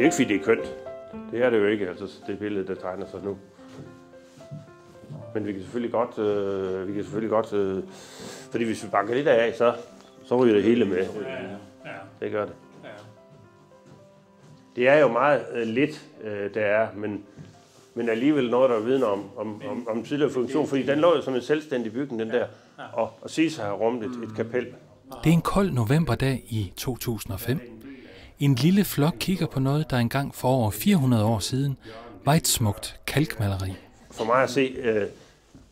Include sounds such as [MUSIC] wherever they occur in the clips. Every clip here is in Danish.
er ikke, fordi det er kønt. Det er det jo ikke, altså det billede, der tegner sig nu. Men vi kan selvfølgelig godt, øh, vi kan selvfølgelig godt, øh, fordi hvis vi banker lidt af, så, så ryger det hele med. Det gør det. Det er jo meget øh, lidt, øh, der er, men, men alligevel noget, der vidner om, om, om, om tidligere funktion, fordi den lå jo som en selvstændig bygning, den der, og, og sig sig have rummet et, et kapel. Det er en kold novemberdag i 2005. En lille flok kigger på noget, der engang for over 400 år siden var et smukt kalkmaleri. For mig at se, øh,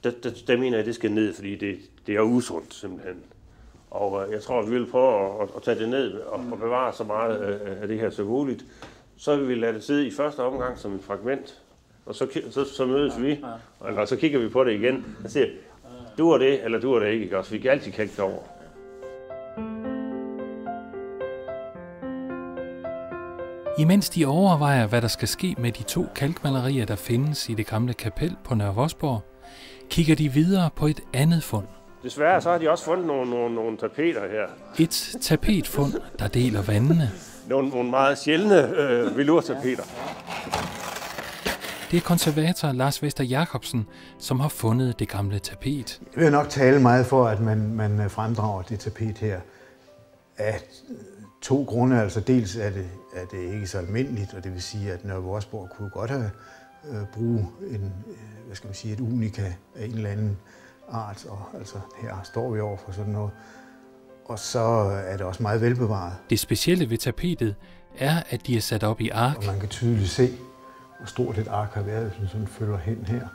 der, der, der mener jeg, at det skal ned, fordi det, det er usundt simpelthen. Og øh, jeg tror, at vi vil prøve at, at tage det ned og, og bevare så meget øh, af det her så muligt. Så vil vi lade det sidde i første omgang som et fragment, og så, så, så mødes vi, eller så kigger vi på det igen og siger, du er det, eller du er det ikke, ikke også? Vi kan altid kigge det over. Imens de overvejer, hvad der skal ske med de to kalkmalerier, der findes i det gamle kapel på Nørre Vosborg, kigger de videre på et andet fund. Desværre så har de også fundet nogle, nogle, nogle tapeter her. Et tapetfund, der deler vandene. Nogle, nogle meget sjældne øh, velurtapeter. Det er konservator Lars Vester Jacobsen, som har fundet det gamle tapet. Jeg vil nok tale meget for, at man, man fremdrager det tapet her af to grunde. Altså dels er det, er det ikke så almindeligt, og det vil sige, at Nørre Vorsborg kunne godt have øh, bruge en, øh, hvad skal man sige, et unika af en eller anden art, og altså her står vi over for sådan noget. Og så er det også meget velbevaret, Det specielle ved tapetet er, at de er sat op i ark. og man kan tydeligt se, hvor stort et ark har været, hvis man sådan følger hen her.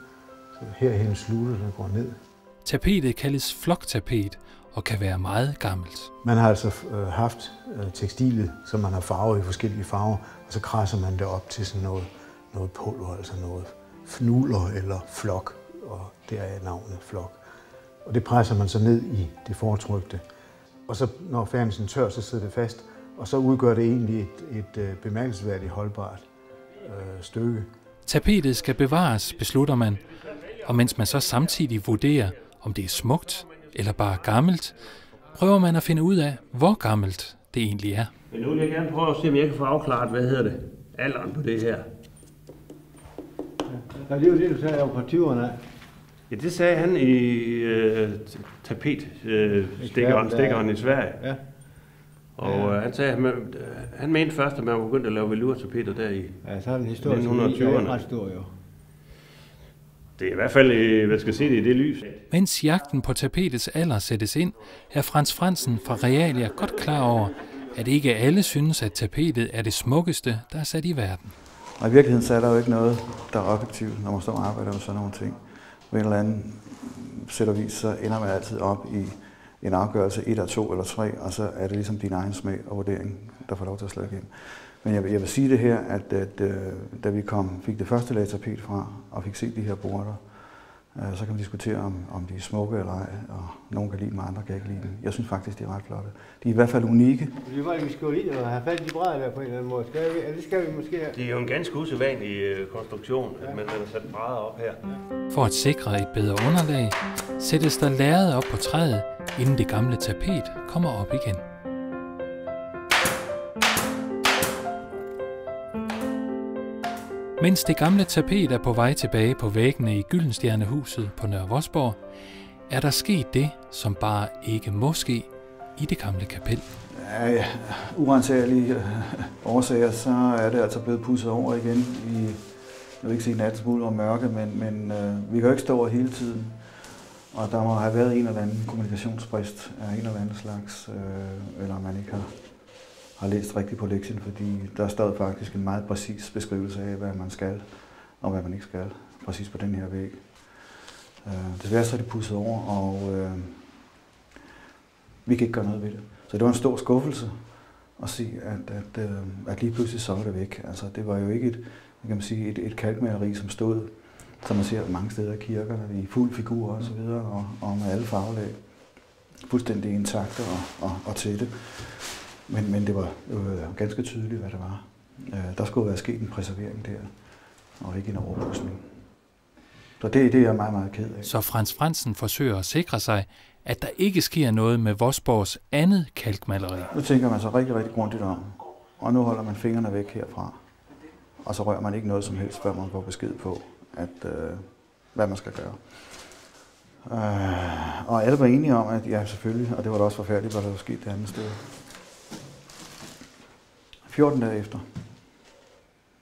Så herhen slutter og går ned. Tapetet kaldes floktapet og kan være meget gammelt. Man har altså øh, haft øh, tekstilet, som man har farvet i forskellige farver, og så krasser man det op til sådan noget, noget pulver, altså noget fnuller eller flok, og der er navnet flok. Og det presser man så ned i det foretrykte. Og så når færdelsen tør, så sidder det fast, og så udgør det egentlig et, et øh, bemærkelsesværdigt holdbart øh, stykke. Tapetet skal bevares, beslutter man, og mens man så samtidig vurderer, om det er smukt eller bare gammelt, prøver man at finde ud af, hvor gammelt det egentlig er. Men nu vil jeg gerne prøve at se, om jeg kan få afklaret, hvad hedder det, alderen på det her. Ja, det er jo det, du sagde fra 20'erne af. Ja, det sagde han i øh, tapet øh, stikkeren, der- stikkeren i Sverige. Ja. Og øh, han sagde, man, øh, han mente først, at man var begyndt at lave velurtapeter der i. Ja, så er den historiske 1920'erne. værdi er ret stor jo. Det er i hvert fald, øh, hvad skal jeg sige, det i det lys. Mens jagten på tapetets alder sættes ind, er Frans Fransen fra Realia godt klar over, at ikke alle synes, at tapetet er det smukkeste, der er sat i verden. Og i virkeligheden så er der jo ikke noget, der er objektivt, når man står og arbejder med sådan nogle ting. På en eller anden sæt og vis, så ender man altid op i en afgørelse 1 eller 2 eller 3, og så er det ligesom din egen smag og vurdering, der får lov til at slå igennem. Men jeg, vil- jeg vil sige det her, at, at at da vi kom, fik det første lag tapet fra, og fik set de her border, øh, så kan man diskutere, om, om de er smukke eller ej, og nogen kan lide dem, og andre kan ikke lide dem. Jeg synes faktisk, de er ret flotte. De er i hvert fald unikke, Det var, at vi skal jo lige have fat i de brædder der på en eller anden måde. Skal vi, eller det skal vi måske have. Det er jo en ganske usædvanlig øh, konstruktion, at man har sat brædder op her. For at sikre et bedre underlag, sættes der lærred op på træet, inden det gamle tapet kommer op igen. Mens det gamle tapet er på vej tilbage på væggene i Gyldenstjernehuset på Nørre Vosborg, er der sket det, som bare ikke må ske i det gamle kapel. Af urensagelige øh, årsager, så er det altså blevet pudset over igen i, jeg vil ikke sige nattesmuld og mørke, men, men øh, vi kan jo ikke stå over hele tiden. Og der må have været en eller anden kommunikationsbrist af en eller anden slags, øh, eller man ikke har, har læst rigtigt på lektien, fordi der står faktisk en meget præcis beskrivelse af, hvad man skal og hvad man ikke skal, præcis på den her væg. Øh, desværre så er det pudset over, og øh, vi kan ikke gøre noget ved det. Så det var en stor skuffelse at se, at, at, øh, at lige pludselig så var det væk. Altså, det var jo ikke et, kan man sige, et, et kalkmaleri, som stod, som man ser mange steder i kirkerne, i fuld figur og så videre, og, og med alle farvelag. Fuldstændig intakte og, og, og tætte. Men, men det var øh, ganske tydeligt, hvad det var. Øh, der skulle være sket en preservering der, og ikke en overpudsning. Så det, det er jeg meget, meget ked af. Så Frans Fransen forsøger at sikre sig, at der ikke sker noget med Vosborgs andet kalkmaleri. Nu tænker man sig rigtig, rigtig grundigt om, og nu holder man fingrene væk herfra. og så rører man ikke noget som helst, før man får besked på, at, øh, hvad man skal gøre. Øh, og alle var enige om, at ja, selvfølgelig, og det var da også forfærdeligt, hvad der var sket det andet sted. 14 dage efter,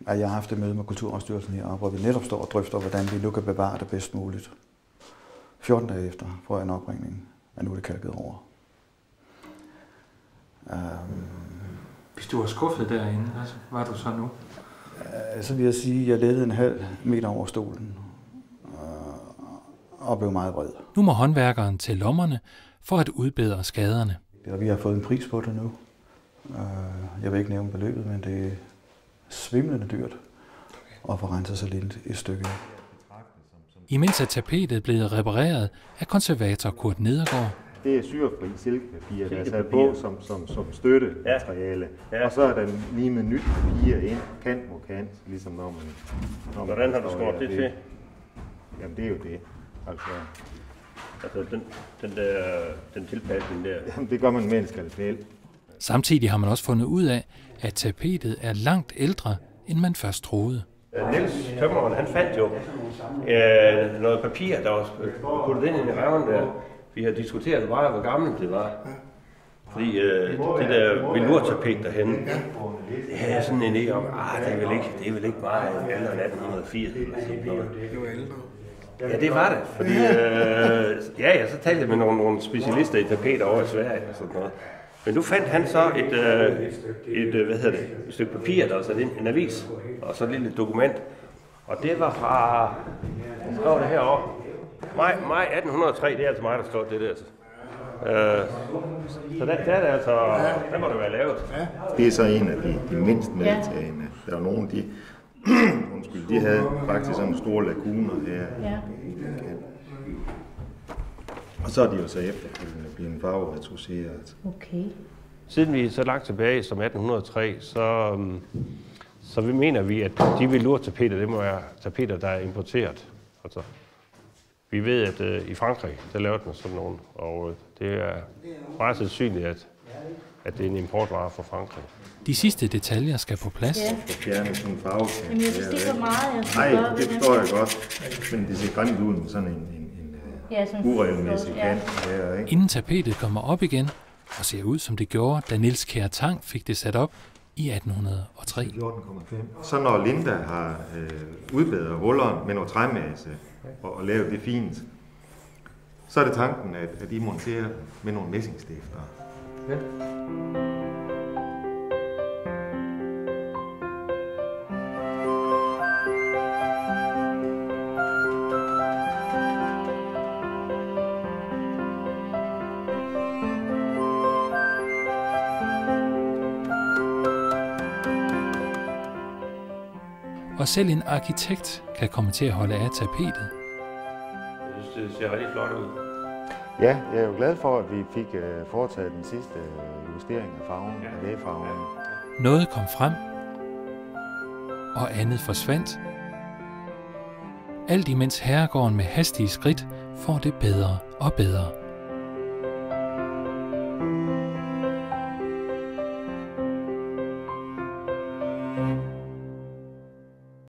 at jeg har haft et møde med Kulturarvsstyrelsen heroppe, hvor vi netop står og drøfter, hvordan vi nu kan bevare det bedst muligt. 14 dage efter får jeg en opringning, at nu er det kalket over. Um, Hvis du var skuffet derinde, hvad var du så nu? Øh, så vil jeg sige, at jeg ledede en halv meter over stolen øh, og blev meget vred. Nu må håndværkeren til lommerne for at udbedre skaderne. Vi har fået en pris på det nu. Øh, jeg vil ikke nævne beløbet, men det er svimlende dyrt at få renset så lille et stykke. Imens er tapetet blevet repareret af konservator Kurt Nedergaard. Det er syrefri silkepapir, der er sat på som, som, som støttemateriale. Ja. Ja. Og så er der lige med nyt papir ind, kant mod kant, ligesom når man... Når man Hvordan har du skåret det til? Jamen det er jo det. Altså, Altså den, den, der, den tilpasning der. jamen, det gør man med en skalpel. Samtidig har man også fundet ud af, at tapetet er langt ældre, end man først troede. Øh, Niels Tømmeren, han fandt jo øh, noget papir, der var puttet ind i røven der. Vi har diskuteret meget, hvor gammelt det var. Fordi øh, det der velurtapet derhenne, det havde jeg sådan en idé om, ah, det er vel ikke, det er vel ikke meget ældre end 1880 eller sådan noget. Det var ældre. Ja, det var det. Fordi, øh, ja, ja, så talte jeg med nogle, nogle specialister i tapeter over i Sverige og sådan noget. Men nu fandt han så et, øh, et, øh, hvad hedder det, et stykke papir, der var sat ind, en avis, og så et lille dokument. Og det var fra, hvad står det herovre? Maj, maj 1803, det er altså mig, der står det der. Øh, så der, der er det altså, der må det være lavet. Det er så en af de, de mindst medtagende. Der er nogle, de, [CLEARS THROAT] undskyld, de havde faktisk sådan store laguner her. Ja. Og så er de jo så efterfølgende blevet farveretroceret. Okay. Siden vi er så langt tilbage som 1803, så, um, så vi mener vi, at de velurtapeter, det må være tapeter, der er importeret. Altså, vi ved, at uh, i Frankrig, der lavede man sådan nogle, og uh, det er meget sandsynligt, at, at det er en importvare fra Frankrig. De sidste detaljer skal på plads. Ja. Og fjerne sådan en farve. Jamen, jeg vidste ikke, hvor meget jeg Nej, det det. forstår jeg godt. Men det ser grimt ud med sådan en, en, en Ja, sådan uh, uregelmæssig ja. kant her, ikke? Inden tapetet kommer op igen og ser ud, som det gjorde, da Niels Kjær Tang fik det sat op i 1803. 14,5. Så når Linda har øh, udbedret huller med noget træmasse og, og lavet det fint, så er det tanken, at, at I monterer med nogle messingstifter. Og selv en arkitekt kan komme til at holde af tapetet. Jeg synes, det ser rigtig flot ud. Ja, jeg er jo glad for, at vi fik øh, foretaget den sidste øh, justering af farven, af lægefarven. Noget kom frem, og andet forsvandt. Alt imens herregården med hastige skridt får det bedre og bedre.